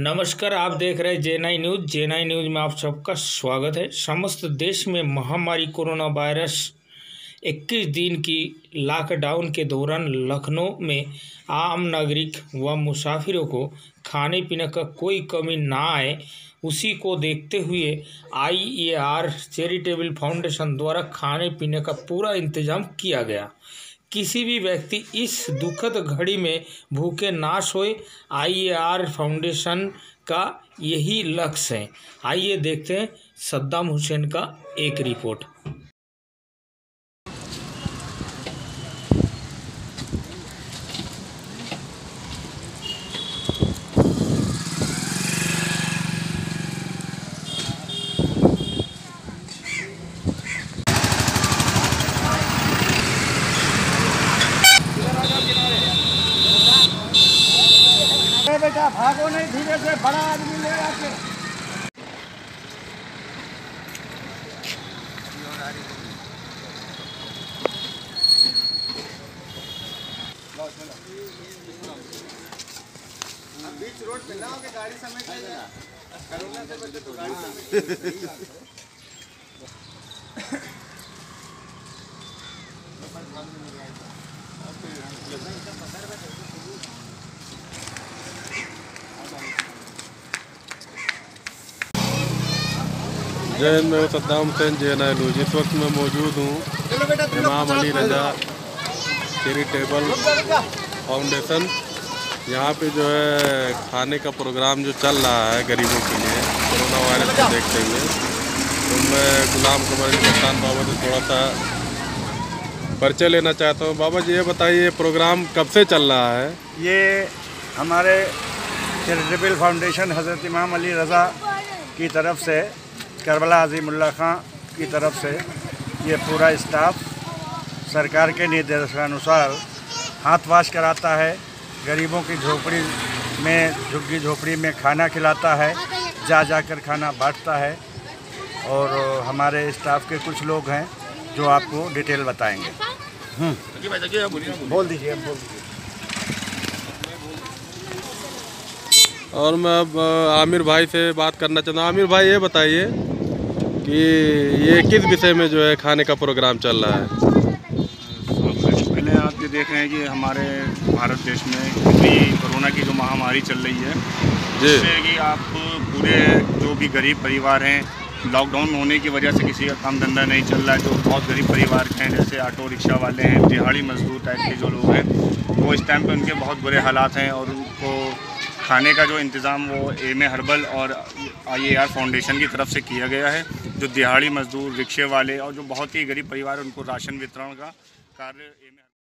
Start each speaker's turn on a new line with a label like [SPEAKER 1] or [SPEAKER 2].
[SPEAKER 1] नमस्कार, आप देख रहे हैं J nine news J nine news में आप सबका स्वागत है। समस्त देश में महामारी कोरोना वायरस 21 दिन की लॉकडाउन के दौरान लखनऊ में आम नागरिक व मुसाफिरों को खाने पीने का कोई कमी ना आए, उसी को देखते हुए I A R charitable foundation द्वारा खाने पीने का पूरा इंतज़ाम किया गया। किसी भी व्यक्ति इस दुखद घड़ी में भूखे नाश होए आईएआर फाउंडेशन का यही लक्ष्य है। आइए देखते हैं सद्दाम हुसैन का एक रिपोर्ट।
[SPEAKER 2] भागो नहीं धीरे से बड़ा आदमी ले आके। बीच रोड पे के गाड़ी समेट लेना कोरोना से बचे तो गाड़ी समेट
[SPEAKER 3] हिंद मैं Saddam Hussain J N I इस वक्त मैं मौजूद हूँ, इमाम अली रजा चैरिटेबल फाउंडेशन, यहाँ पे जो है खाने का प्रोग्राम जो चल रहा है गरीबों के लिए, कोरोना वायरस को देखते हुए तो मैं गुलाम कमर हिंदुस्तान बाबा से थोड़ा सा परिचय लेना चाहता हूँ। बाबा जी, ये बताइए प्रोग्राम कब से चल रहा है?
[SPEAKER 2] ये हमारे चैरिटेबल फाउंडेशन हज़रत इमाम अली रज़ा की तरफ़ से करबला अजीमुल्ला खां की तरफ़ से ये पूरा स्टाफ सरकार के निर्देशानुसार हाथ वाश कराता है, गरीबों की झोपड़ी में, झुग्गी झोपड़ी में खाना खिलाता है, जा जाकर खाना बांटता है और हमारे स्टाफ के कुछ लोग हैं जो आपको डिटेल बताएँगे। बोल दीजिए बोल
[SPEAKER 3] और मैं आमिर भाई से बात करना चाहता हूँ। आमिर भाई, ये बताइए कि ये किस विषय में जो है खाने का प्रोग्राम चल रहा है?
[SPEAKER 4] पहले आप ये देख रहे हैं कि हमारे भारत देश में कितनी कोरोना की जो महामारी चल रही है जिससे कि आप पूरे जो भी गरीब परिवार हैं लॉकडाउन होने की वजह से किसी का काम धंधा नहीं चल रहा है जो बहुत गरीब परिवार के हैं जैसे ऑटो रिक्शा वाले हैं दिहाड़ी मजदूर टाइप के जो लोग हैं वो इस टाइम पे उनके बहुत बुरे हालात हैं और उनको खाने का जो इंतज़ाम वो एम ए हर्बल और आई ए आर फाउंडेशन की तरफ़ से किया गया है, जो दिहाड़ी मजदूर, रिक्शे वाले और जो बहुत ही गरीब परिवार उनको राशन वितरण का कार्य एम